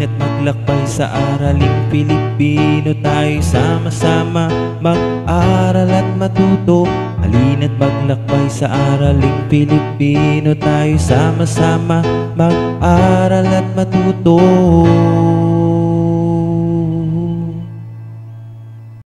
Halina't maglakbay sa araling Pilipino Tayo sama-sama mag-aral at matuto. Halina't maglakbay sa araling Pilipino Tayo sama-sama mag-aral at matuto.